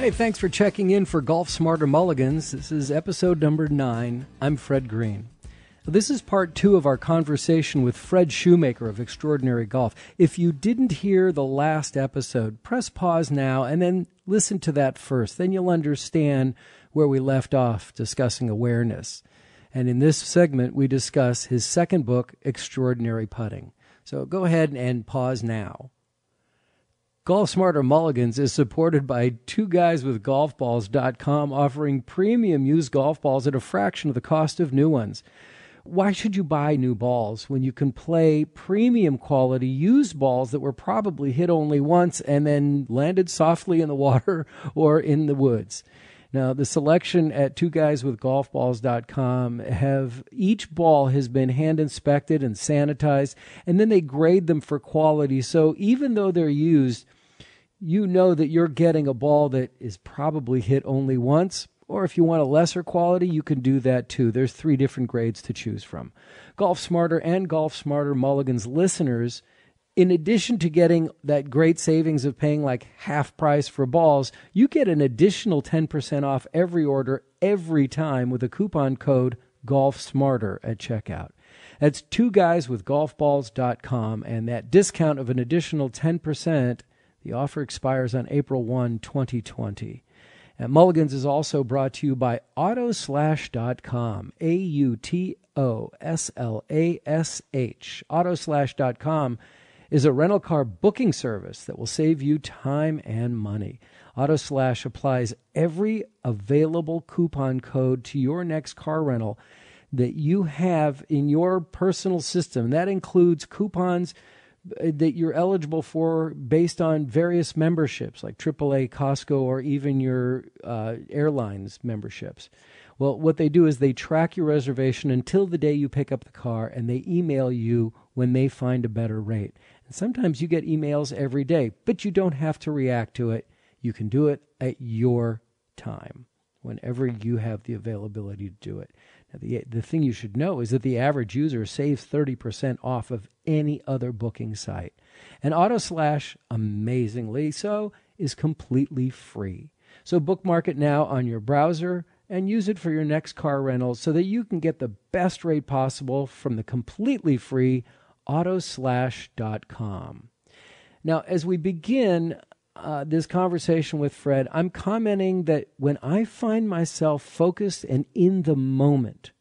Hey, thanks for checking in for Golf Smarter Mulligans. This is episode number nine. I'm Fred Greene. This is part two of our conversation with Fred Shoemaker of Extraordinary Golf. If you didn't hear the last episode, press pause now and then listen to that first. Then you'll understand where we left off discussing awareness. And in this segment, we discuss his second book, Extraordinary Putting. So go ahead and pause now. Golf Smarter Mulligans is supported by two guys with golfballs.com offering premium used golf balls at a fraction of the cost of new ones. Why should you buy new balls when you can play premium quality used balls that were probably hit only once and then landed softly in the water or in the woods? Now, the selection at two guys with golfballs.com have each ball has been hand inspected and sanitized, and then they grade them for quality. So even though they're used, you know that you're getting a ball that is probably hit only once. Or if you want a lesser quality, you can do that too. There's three different grades to choose from. Golf Smarter and Golf Smarter Mulligans listeners in addition to getting that great savings of paying like half price for balls, you get an additional 10% off every order every time with a coupon code Golf Smarter at checkout. That's two guys with golfballs.com and that discount of an additional 10%. The offer expires on April 1, 2020. And Mulligans is also brought to you by Autoslash.com. A U T O S L A S H. Autoslash.com is a rental car booking service that will save you time and money. AutoSlash applies every available coupon code to your next car rental that you have in your personal system. That includes coupons that you're eligible for based on various memberships like AAA, Costco, or even your uh, airlines memberships. Well, what they do is they track your reservation until the day you pick up the car and they email you when they find a better rate. And sometimes you get emails every day, but you don't have to react to it. You can do it at your time, whenever you have the availability to do it. The, the thing you should know is that the average user saves 30% off of any other booking site. And AutoSlash, amazingly so, is completely free. So bookmark it now on your browser and use it for your next car rental so that you can get the best rate possible from the completely free autoslash.com. Now, as we begin uh, this conversation with Fred, I'm commenting that when I find myself focused and in the moment,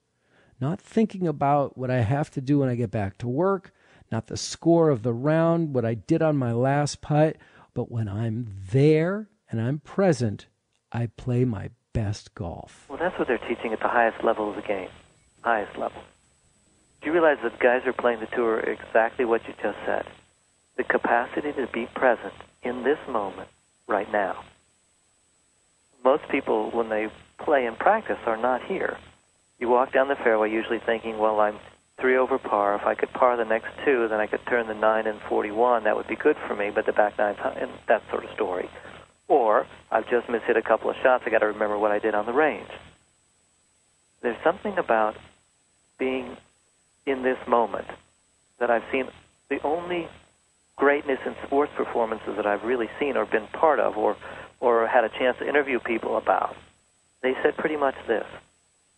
not thinking about what I have to do when I get back to work, not the score of the round, what I did on my last putt, but when I'm there and I'm present, I play my best golf. Well, that's what they're teaching at the highest level of the game, highest level. Do you realize that guys are playing the tour exactly what you just said? The capacity to be present in this moment, right now. Most people, when they play and practice, are not here. You walk down the fairway usually thinking, well, I'm three over par. If I could par the next two, then I could turn the nine and 41. That would be good for me, but the back nine, and that sort of story. Or I've just mishit a couple of shots. I got to remember what I did on the range. There's something about being in this moment that I've seen the only greatness in sports performances that I've really seen or been part of or or had a chance to interview people about. They said pretty much this.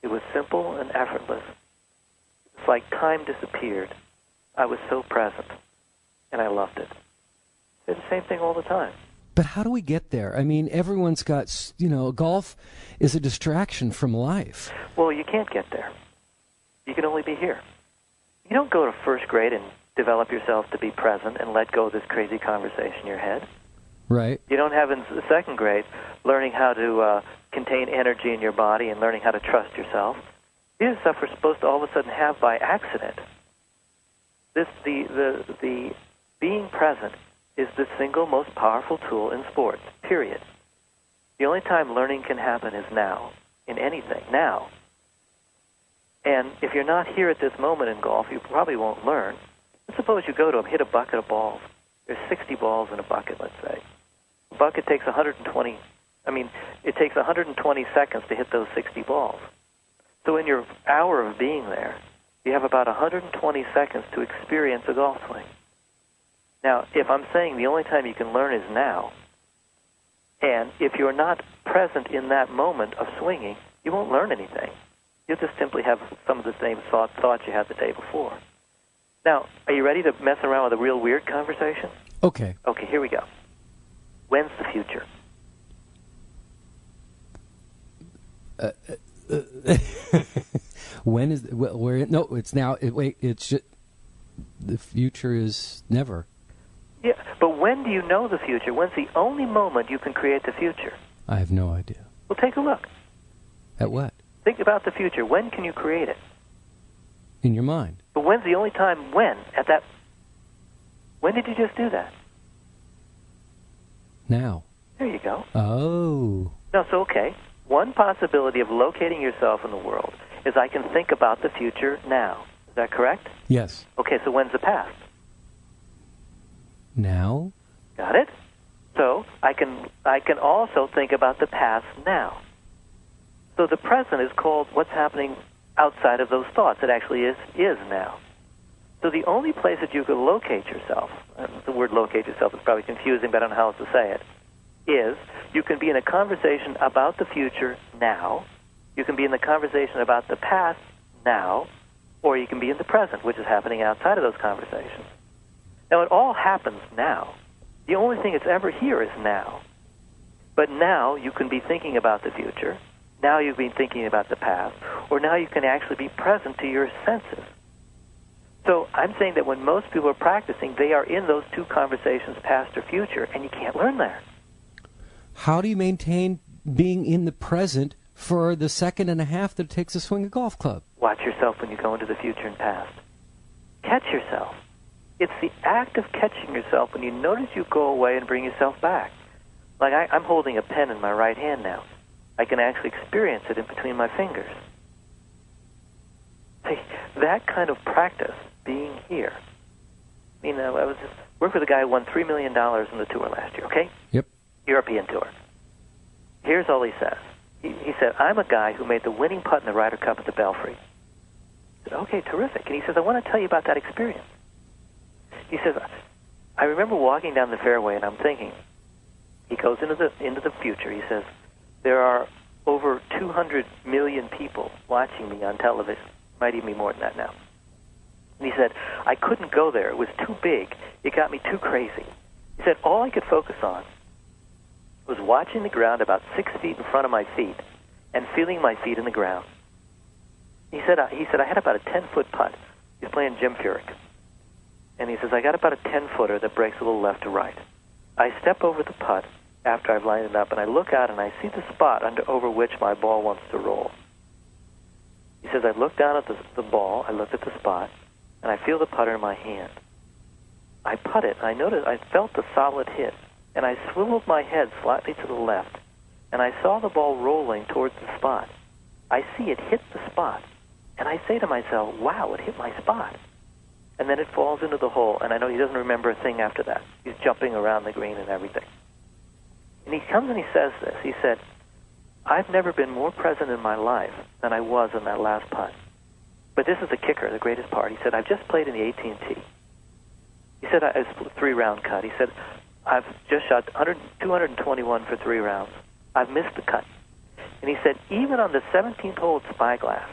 It was simple and effortless. It's like time disappeared. I was so present and I loved it. It's the same thing all the time. But how do we get there? I mean, everyone's got, you know, golf is a distraction from life. Well, you can't get there. You can only be here you don't go to first grade and develop yourself to be present and let go of this crazy conversation in your head. Right. You don't have in second grade learning how to uh, contain energy in your body and learning how to trust yourself. These stuff we're supposed to all of a sudden have by accident. This the the the being present is the single most powerful tool in sports. Period. The only time learning can happen is now in anything. Now. And if you're not here at this moment in golf, you probably won't learn. Suppose you go to them, hit a bucket of balls. There's 60 balls in a bucket, let's say. A bucket takes 120. I mean, it takes 120 seconds to hit those 60 balls. So in your hour of being there, you have about 120 seconds to experience a golf swing. Now, if I'm saying the only time you can learn is now, And if you're not present in that moment of swinging, you won't learn anything. You'll just simply have some of the same thought, thoughts you had the day before. Now, are you ready to mess around with a real weird conversation? Okay. Okay, here we go. When's the future? Uh, uh, uh, when is well, where? No, it's now. It, wait, it's just, the future is never. Yeah, but when do you know the future? When's the only moment you can create the future? I have no idea. Well, take a look. At what? Think about the future. When can you create it? In your mind. But when's the only time when? At that. When did you just do that? Now. There you go. Oh. No, so okay. One possibility of locating yourself in the world is I can think about the future now. Is that correct? Yes. Okay, so when's the past? Now. Got it? So I can I can also think about the past now. So the present is called what's happening outside of those thoughts. It actually is is now. So the only place that you can locate yourself, uh, the word locate yourself is probably confusing, but I don't know how else to say it, is you can be in a conversation about the future now, you can be in the conversation about the past now, or you can be in the present, which is happening outside of those conversations. Now, it all happens now. The only thing that's ever here is now. But now you can be thinking about the future. Now you've been thinking about the past. Or now you can actually be present to your senses. So I'm saying that when most people are practicing, they are in those two conversations, past or future, and you can't learn there. How do you maintain being in the present for the second and a half that it takes to swing a golf club? Watch yourself when you go into the future and past. Catch yourself. It's the act of catching yourself when you notice you go away and bring yourself back. Like I, I'm holding a pen in my right hand now. I can actually experience it in between my fingers. See, that kind of practice, being here. I mean, I was just worked with a guy who won $3 million in the tour last year, okay? Yep. European tour. Here's all he says. He, he said, I'm a guy who made the winning putt in the Ryder Cup at the Belfry. I said, okay, terrific. And he says, I want to tell you about that experience. He says, I remember walking down the fairway and I'm thinking, he goes into the into the future. He says, there are over 200 million people watching me on television. Might even be more than that now. And he said, I couldn't go there. It was too big. It got me too crazy. He said, all I could focus on was watching the ground about six feet in front of my feet and feeling my feet in the ground. He said, he said, I had about a 10 foot putt. He's playing Jim Furyk. And he says, I got about a 10 footer that breaks a little left to right. I step over the putt after I've lined it up and I look out and I see the spot under over which my ball wants to roll. He says, I look down at the, the ball, I look at the spot, and I feel the putter in my hand. I put it, and I noticed I felt the solid hit, and I swiveled my head slightly to the left, and I saw the ball rolling towards the spot. I see it hit the spot, and I say to myself, wow, it hit my spot. And then it falls into the hole, and I know he doesn't remember a thing after that. He's jumping around the green and everything. And he comes and he says this. He said, I've never been more present in my life than I was in that last putt. But this is the kicker, the greatest part. He said, I've just played in the AT&T. He said, it's a three-round cut. He said, I've just shot 100, 221 for three rounds. I've missed the cut. And he said, even on the 17th hole at Spyglass,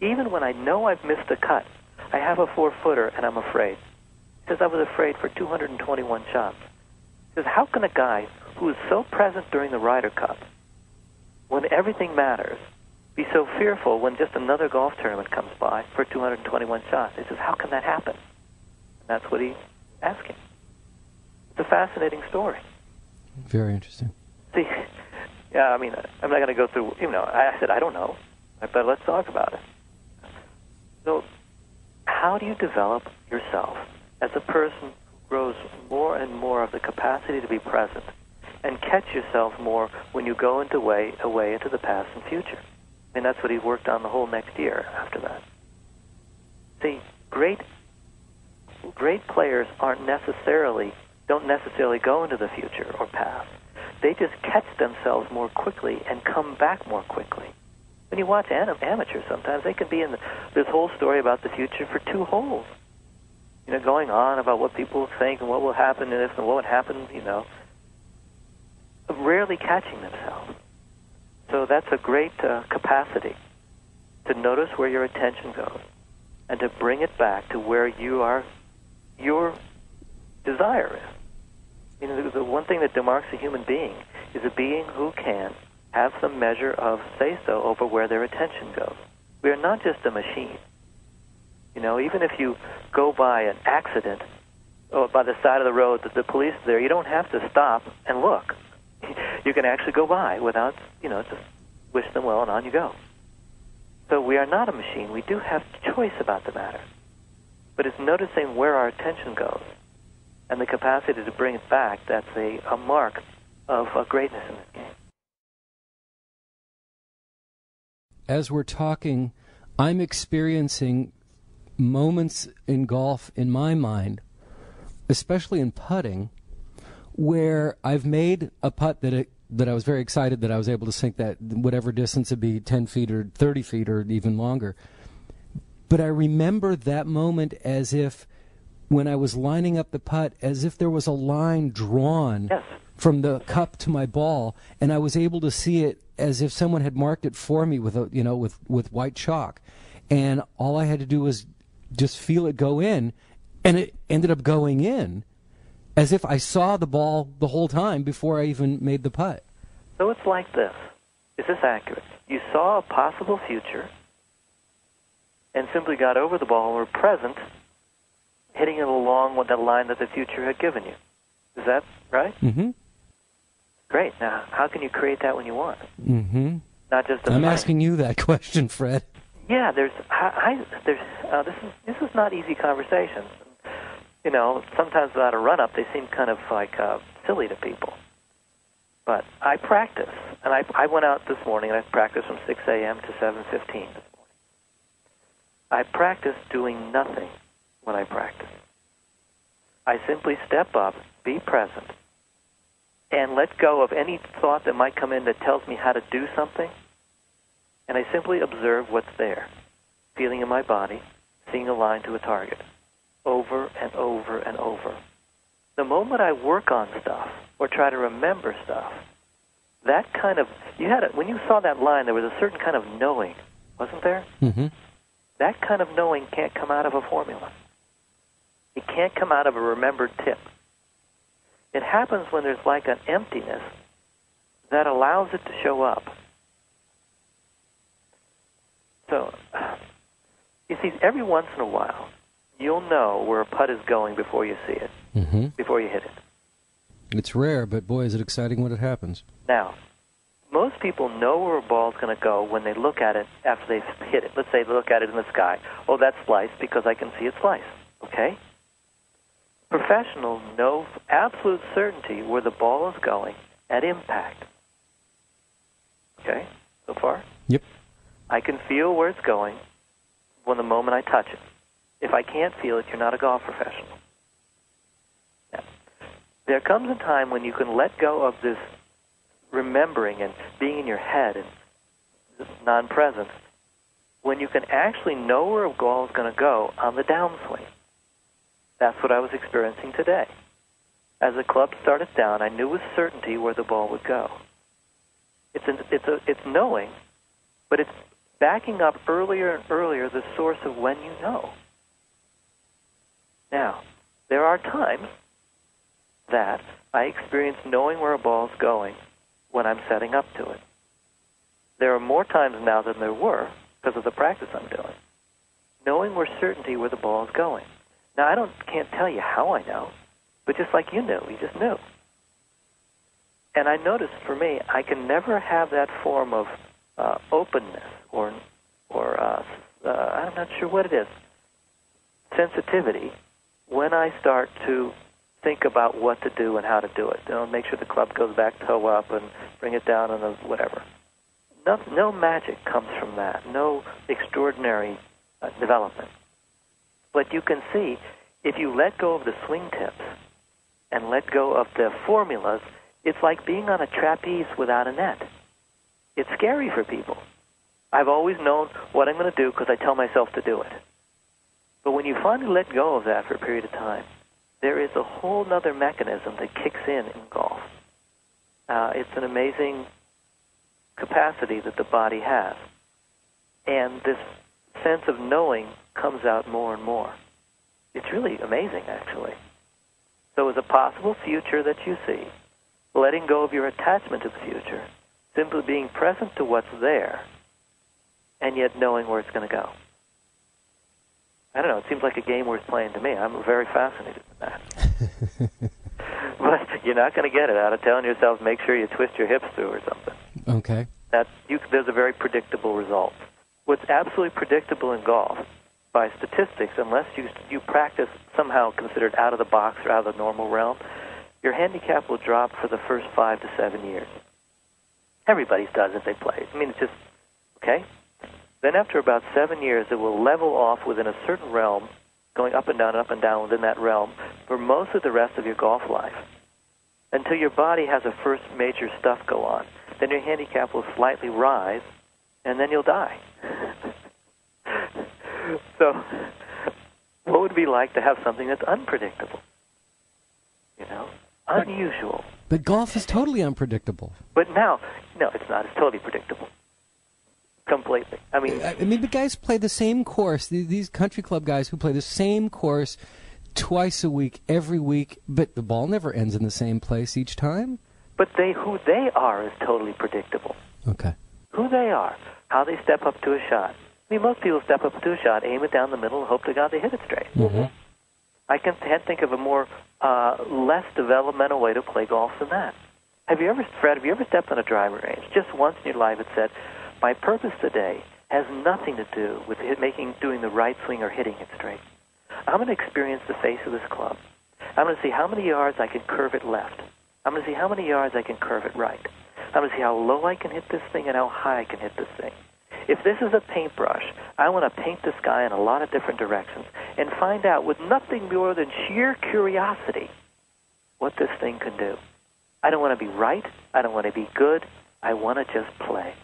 even when I know I've missed the cut, I have a four-footer and I'm afraid. He says, I was afraid for 221 shots. He says, how can a guy who is so present during the Ryder Cup, when everything matters, be so fearful when just another golf tournament comes by for 221 shots? He says, how can that happen? And that's what he's asking. It's a fascinating story. Very interesting. See, yeah, I mean, I'm not going to go through, you know, I said, I don't know, but let's talk about it. So, how do you develop yourself as a person grows more and more of the capacity to be present and catch yourself more when you go into way away into the past and future? Mean, that's what he worked on the whole next year after that. See, great great players aren't necessarily don't necessarily go into the future or past. They just catch themselves more quickly and come back more quickly. When you watch am- amateurs, sometimes they can be in the, this whole story about the future for two holes. You know, going on about what people think and what will happen to this and what would happen. You know, rarely catching themselves. So that's a great uh, capacity to notice where your attention goes and to bring it back to where you are, your desire is. You know, the, the one thing that demarks a human being is a being who can have some measure of say so over where their attention goes. We are not just a machine. You know, even if you go by an accident or by the side of the road that the police are there, you don't have to stop and look. You can actually go by without, you know, just wish them well and on you go. So we are not a machine. We do have choice about the matter. But it's noticing where our attention goes and the capacity to bring it back that's a, a mark of uh, greatness in this game. As we're talking, I'm experiencing moments in golf in my mind, especially in putting, where I've made a putt that it, that I was very excited that I was able to sink that whatever distance it be, 10 feet or 30 feet or even longer. But I remember that moment as if when I was lining up the putt, as if there was a line drawn Yes. from the cup to my ball, and I was able to see it as if someone had marked it for me with a you know with with white chalk, and all I had to do was just feel it go in, and it ended up going in, as if I saw the ball the whole time before I even made the putt. So it's like this. Is this accurate? You saw a possible future and simply got over the ball and were present, hitting it along with the line that the future had given you. Is that right? Mm-hmm. Great. Now, how can you create that when you want? Mm-hmm. Not just. I'm a- asking you that question, Fred. Yeah, there's. I, I there's. Uh, this is this is not easy conversations. You know, sometimes without a run up, they seem kind of like uh, silly to people. But I practice, and I I went out this morning and I practiced from 6 a.m. to 7:15 this morning. I practice doing nothing when I practice. I simply step up, be present, and let go of any thought that might come in that tells me how to do something and I simply observe what's there, feeling in my body, seeing a line to a target, over and over and over. The moment I work on stuff or try to remember stuff, that kind of you had it when you saw that line. There was a certain kind of knowing, wasn't there? Mm-hmm. That kind of knowing can't come out of a formula. It can't come out of a remembered tip. It happens when there's like an emptiness that allows it to show up. So, you see, every once in a while, you'll know where a putt is going before you see it, Mm-hmm. before you hit it. It's rare, but boy, is it exciting when it happens. Now, most people know where a ball's going to go when they look at it after they've hit it. Let's say they look at it in the sky. Oh, that's sliced because I can see it sliced. Okay? Professionals know absolute certainty where the ball is going at impact. Okay? So far? Yep. I can feel where it's going when the moment I touch it. If I can't feel it, you're not a golf professional. Now, there comes a time when you can let go of this remembering and being in your head and non-presence when you can actually know where a ball is going to go on the downswing. That's what I was experiencing today. As the club started down, I knew with certainty where the ball would go. It's an, it's a, it's knowing, but it's backing up earlier and earlier the source of when you know. Now, there are times that I experience knowing where a ball's going when I'm setting up to it. There are more times now than there were because of the practice I'm doing. Knowing with certainty where the ball is going. Now I don't can't tell you how I know, but just like you knew, you just knew. And I noticed for me, I can never have that form of uh, openness or or uh, uh, I'm not sure what it is, sensitivity when I start to think about what to do and how to do it. You know, make sure the club goes back toe up and bring it down and whatever. No, no magic comes from that. No extraordinary uh, development. But you can see if you let go of the swing tips and let go of the formulas, it's like being on a trapeze without a net. It's scary for people. I've always known what I'm going to do because I tell myself to do it. But when you finally let go of that for a period of time, there is a whole other mechanism that kicks in in golf. Uh, it's an amazing capacity that the body has. And this sense of knowing comes out more and more. It's really amazing, actually. So, as a possible future that you see, letting go of your attachment to the future, simply being present to what's there, and yet knowing where it's going to go. I don't know. It seems like a game worth playing to me. I'm very fascinated with that. but you're not going to get it out of telling yourself, make sure you twist your hips through or something. Okay. That you, there's a very predictable result. What's absolutely predictable in golf, by statistics, unless you you practice somehow considered out of the box or out of the normal realm, your handicap will drop for the first five to seven years. Everybody's does if they play. I mean, it's just okay. Then after about seven years, it will level off within a certain realm, going up and down, up and down within that realm for most of the rest of your golf life, until your body has a first major stuff go on. Then your handicap will slightly rise, and then you'll die. so, what would it be like to have something that's unpredictable? You know, unusual. But golf is totally unpredictable. But now, no, it's not. It's totally predictable completely. I mean, I mean, the guys play the same course. These country club guys who play the same course twice a week, every week, but the ball never ends in the same place each time. But they, who they are, is totally predictable. Okay. Who they are, how they step up to a shot. I mean, most people step up to a shot, aim it down the middle, and hope to God they hit it straight. Mm-hmm. I can, can't think of a more uh, less developmental way to play golf than that. Have you ever, Fred? Have you ever stepped on a driving range just once in your life and said, my purpose today has nothing to do with making doing the right swing or hitting it straight. I'm going to experience the face of this club. I'm going to see how many yards I can curve it left. I'm going to see how many yards I can curve it right. I'm going to see how low I can hit this thing and how high I can hit this thing. If this is a paintbrush, I want to paint the sky in a lot of different directions and find out with nothing more than sheer curiosity what this thing can do. I don't want to be right. I don't want to be good. I want to just play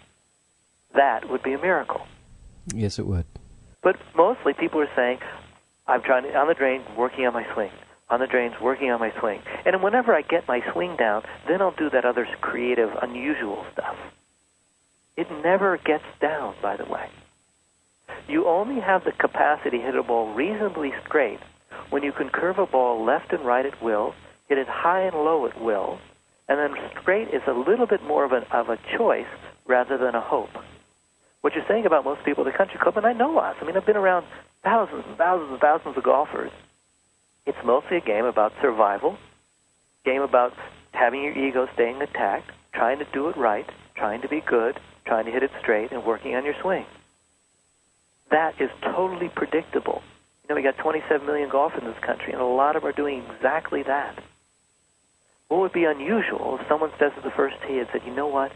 that would be a miracle. Yes, it would. But mostly people are saying, I'm trying to, on the drain, working on my swing. On the drains, working on my swing. And whenever I get my swing down, then I'll do that other creative, unusual stuff. It never gets down, by the way. You only have the capacity to hit a ball reasonably straight when you can curve a ball left and right at will, hit it high and low at will, and then straight is a little bit more of, of a choice rather than a hope what you're saying about most people at the country club, and I know us. I mean, I've been around thousands and thousands and thousands of golfers. It's mostly a game about survival, game about having your ego staying intact, trying to do it right, trying to be good, trying to hit it straight, and working on your swing. That is totally predictable. You know, we got 27 million golfers in this country, and a lot of them are doing exactly that. What would be unusual if someone says at the first tee and said, you know what?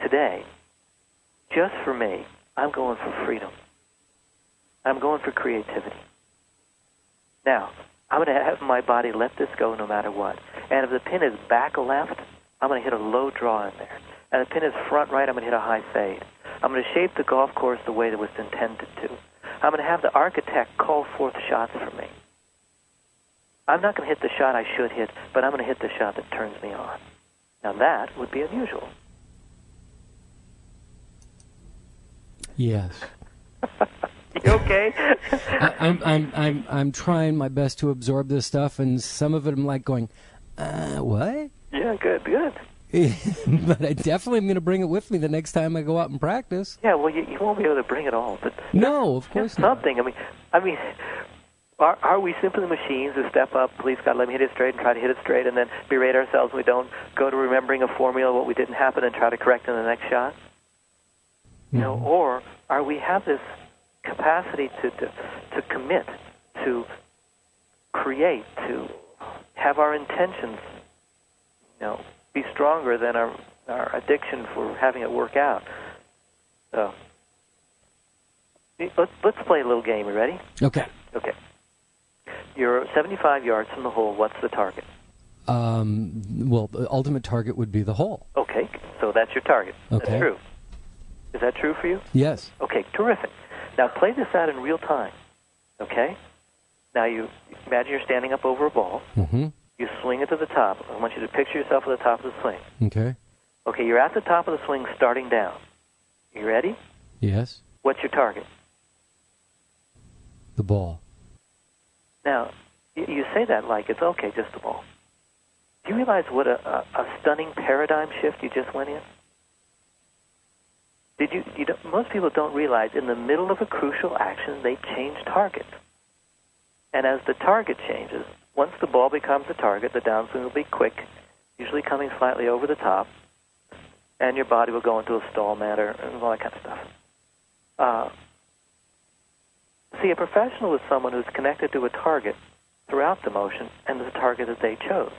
Today, just for me, I'm going for freedom. I'm going for creativity. Now, I'm going to have my body let this go no matter what. And if the pin is back left, I'm going to hit a low draw in there. And the pin is front right, I'm going to hit a high fade. I'm going to shape the golf course the way that was intended to. I'm going to have the architect call forth shots for me. I'm not going to hit the shot I should hit, but I'm going to hit the shot that turns me on. Now that would be unusual. Yes. you okay? I, I'm I'm I'm I'm trying my best to absorb this stuff, and some of it I'm like going, uh, what? Yeah, good, good. but I definitely am going to bring it with me the next time I go out and practice. Yeah, well, you, you won't be able to bring it all, but no, of course not. Something. I mean, I mean, are, are we simply machines who step up, please God, let me hit it straight, and try to hit it straight, and then berate ourselves when we don't go to remembering a formula, what we didn't happen, and try to correct in the next shot? You know, mm-hmm. or are we have this capacity to, to to commit, to create, to have our intentions, you know, be stronger than our our addiction for having it work out. So let's let's play a little game. You ready? Okay. Okay. You're 75 yards from the hole. What's the target? Um, well, the ultimate target would be the hole. Okay, so that's your target. Okay. That's true. Is that true for you? Yes. Okay, terrific. Now play this out in real time. Okay? Now you imagine you're standing up over a ball. Mm-hmm. You swing it to the top. I want you to picture yourself at the top of the swing. Okay. Okay, you're at the top of the swing starting down. You ready? Yes. What's your target? The ball. Now, you say that like it's okay, just the ball. Do you realize what a, a, a stunning paradigm shift you just went in? Did you? you most people don't realize in the middle of a crucial action they change targets, and as the target changes, once the ball becomes a target, the downswing will be quick, usually coming slightly over the top, and your body will go into a stall manner and all that kind of stuff. Uh, see, a professional is someone who's connected to a target throughout the motion and the target that they chose.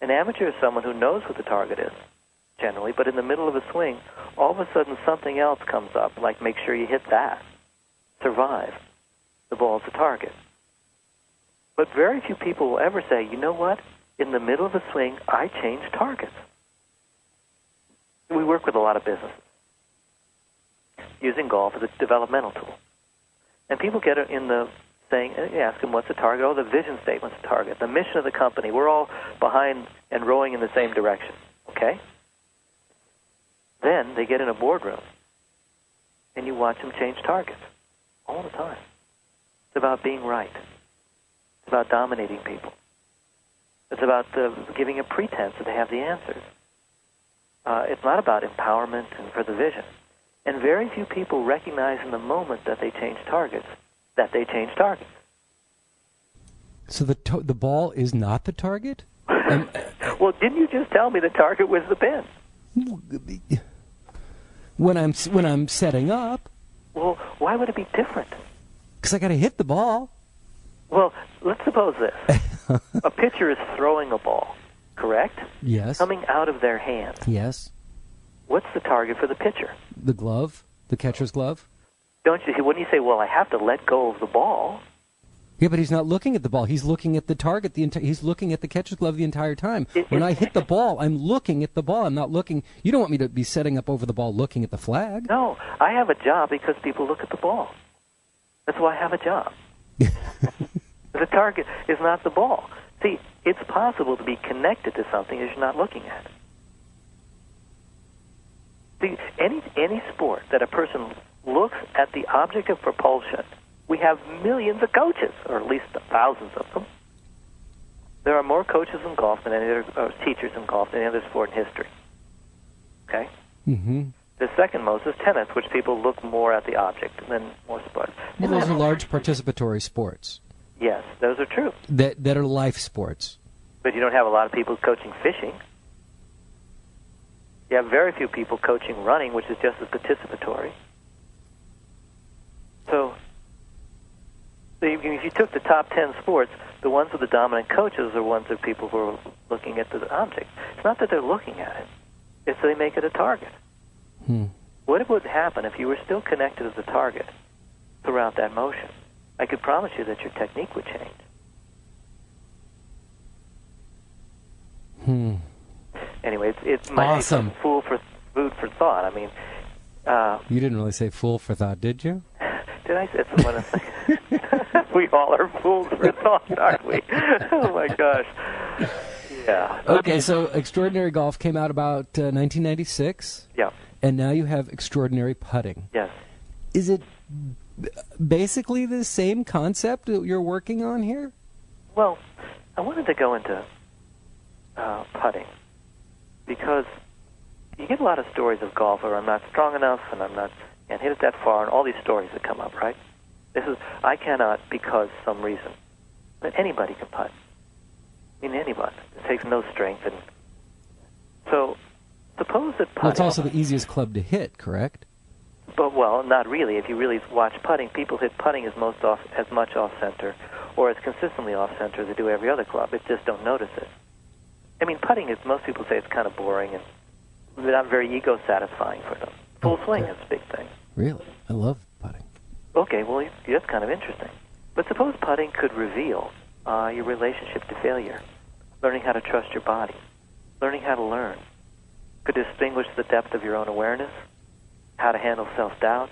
An amateur is someone who knows what the target is, generally, but in the middle of a swing, all of a sudden something else comes up, like make sure you hit that. Survive. The ball's the target. But very few people will ever say, you know what? In the middle of a swing, I change targets. We work with a lot of businesses using golf as a developmental tool. And people get in the saying, you ask them what's the target? Oh, the vision statement's the target. The mission of the company. We're all behind and rowing in the same direction. Okay? Then they get in a boardroom and you watch them change targets all the time. It's about being right. It's about dominating people. It's about the, giving a pretense that they have the answers. Uh, it's not about empowerment and for the vision. And very few people recognize in the moment that they change targets that they change targets. So the to- the ball is not the target. Well, didn't you just tell me the target was the pin? when I'm when I'm setting up, Well, why would it be different? because I got to hit the ball. Well, let's suppose this: a pitcher is throwing a ball, correct? Yes. Coming out of their hand. Yes. What's the target for the pitcher? The glove, the catcher's glove. Don't you? Wouldn't you say, "Well, I have to let go of the ball"? Yeah, but he's not looking at the ball. He's looking at the target. The enti- he's looking at the catcher's glove the entire time. It- when it- I hit the ball, I'm looking at the ball. I'm not looking. You don't want me to be setting up over the ball, looking at the flag. No, I have a job because people look at the ball. That's why I have a job. the target is not the ball. See, it's possible to be connected to something that you're not looking at. See, any any sport that a person looks at the object of propulsion, we have millions of coaches, or at least thousands of them. There are more coaches in golf than any other or teachers in golf than any other sport in history. Okay. Mm-hmm. The second most is tennis, which people look more at the object than more sports. Well, those are large participatory sports Yes, those are true. that that are life sports. But you don't have a lot of people coaching fishing. You have very few people coaching running, which is just as participatory. So, so if you took the top 10 sports, the ones with the dominant coaches are ones that people who are looking at the object. It's not that they're looking at it, it's that they make it a target. Hmm. What would happen if you were still connected to the target throughout that motion? I could promise you that your technique would change. Hmm. Anyway, it's it's be Awesome. some food for food for thought. I mean, uh, You didn't really say fool for thought, did you? did I say one of the We all are fools for thought, aren't we? oh my gosh. Yeah. Okay, so Extraordinary Golf came out about uh, 1996, Yeah. and now you have Extraordinary Putting. Yes. Is it basically the same concept that you're working on here? Well, I wanted to go into uh, putting because you get a lot of stories of golf where I'm not strong enough and I'm not can't hit it that far, and all these stories that come up, right? This is I cannot because some reason. But anybody can putt. I mean, anybody. It takes no strength, and so suppose that putting. Well, it's also the easiest club to hit, correct? But well, not really. If you really watch putting, people hit putting as most off as much off center, or as consistently off center as they do every other club. They just don't notice it. I mean, putting is most people say it's kind of boring and not very ego satisfying for them. Full swing is a big thing. Really? I love putting. Okay, well that's kind of interesting. But suppose putting could reveal uh, your relationship to failure, learning how to trust your body, learning how to learn, could distinguish the depth of your own awareness, how to handle self-doubt,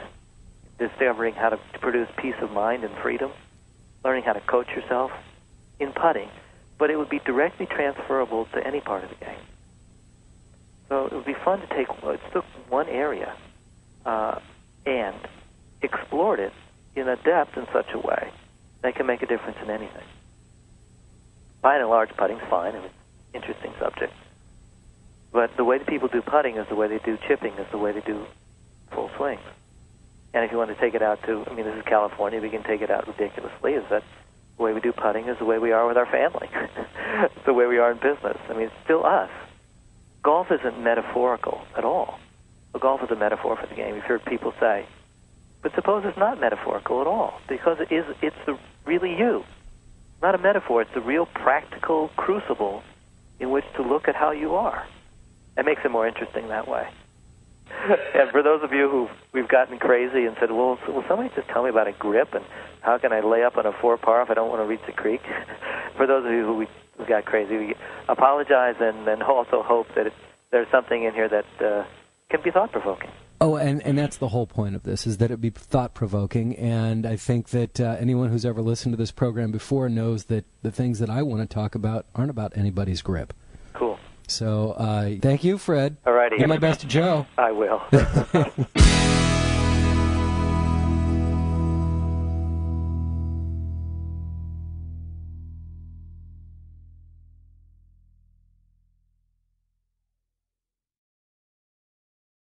discovering how to produce peace of mind and freedom, learning how to coach yourself. In putting, but it would be directly transferable to any part of the game. So it would be fun to take one area uh, and explored it in a depth in such a way that can make a difference in anything. By and large, putting's fine. It's an interesting subject. But the way that people do putting is the way they do chipping, is the way they do full swings. And if you want to take it out to, I mean, this is California, we can take it out ridiculously. Is that the way we do putting is the way we are with our family. it's the way we are in business. I mean, it's still us. Golf isn't metaphorical at all. But golf is a metaphor for the game. You've heard people say, but suppose it's not metaphorical at all, because it is, it's the, really you. Not a metaphor, it's the real practical crucible in which to look at how you are. It makes it more interesting that way. and for those of you who we've gotten crazy and said, "Well, will somebody just tell me about a grip and how can I lay up on a four par if I don't want to reach the creek?" for those of you who we got crazy, we apologize and, and also hope that it, there's something in here that uh, can be thought provoking. Oh, and, and that's the whole point of this is that it be thought provoking. And I think that uh, anyone who's ever listened to this program before knows that the things that I want to talk about aren't about anybody's grip. So uh, thank you, Fred. All righty. Give my best to Joe. I will.